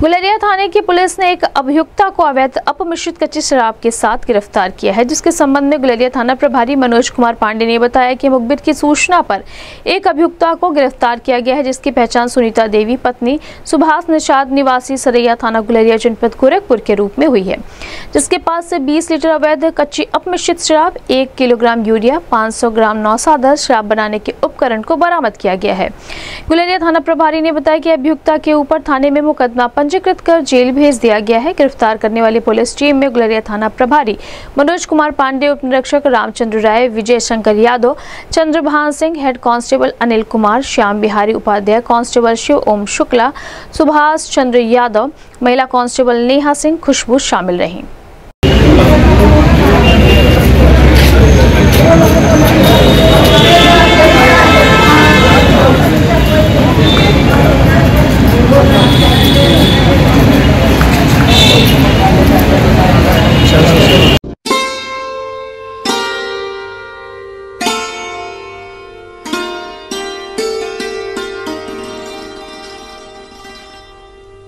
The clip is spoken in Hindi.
गुलेरिया थाने की पुलिस ने एक अभियुक्ता को अवैध अपमिश्रित कच्ची शराब के साथ गिरफ़्तार किया है, जिसके संबंध में गुलेरिया थाना प्रभारी मनोज कुमार पांडे ने बताया कि मुखबिर की सूचना पर एक अभियुक्ता को गिरफ़्तार किया गया है, जिसकी पहचान सुनीता देवी, पत्नी सुभाष निषाद, निवासी सरैया थाना गुलेरिया, जनपद गोरखपुर के रूप में हुई है, जिसके पास से बीस लीटर अवैध कच्ची अपमिश्रित शराब, एक किलोग्राम यूरिया, पाँच ग्राम नौसादर शराब बनाने के उपकरण को बरामद किया गया है। गुलेरिया थाना प्रभारी ने बताया कि अभियुक्ता के ऊपर थाने में मुकदमा पंजीकृत कर जेल भेज दिया गया है। गिरफ़्तार करने वाली पुलिस टीम में गुलेरिया थाना प्रभारी मनोज कुमार पांडे उप निरीक्षक Ramchandra Rai, Vijay Shankar Yadav, Chandrabhan Singh, head constable Anil Kumar, Shyam Bihari Upadhyay constable Shiv Om Shukla, Subhash Chandra Yadav, महिला कांस्टेबल नेहा सिंह खुशबू शामिल रहीं।